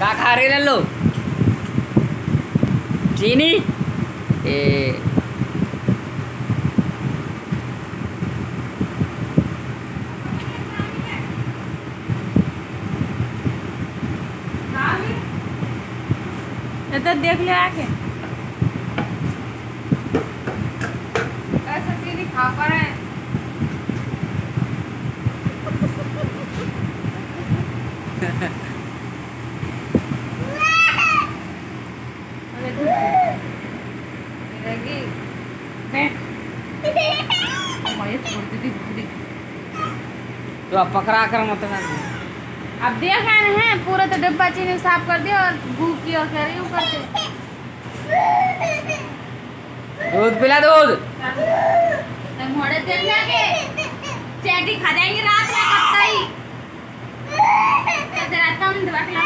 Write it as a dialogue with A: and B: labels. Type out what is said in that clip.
A: का खा रहे लो चीनी? ए।
B: इधर देख ले आके।
C: ऐसा चीनी खा पर है।
B: अरे तू ही।
A: तो पकड़ा कर मत ना
B: अब देख रहे हैं पूरा तो डब्बा चीनी साफ़ कर दिया और भूख की और कह रही हूँ करते
A: दूध पिला दूध।
B: मोड़े तेल आके। चैटी खा जाएँगे रात में कब तक? ही रात में दबा के लाऊँगा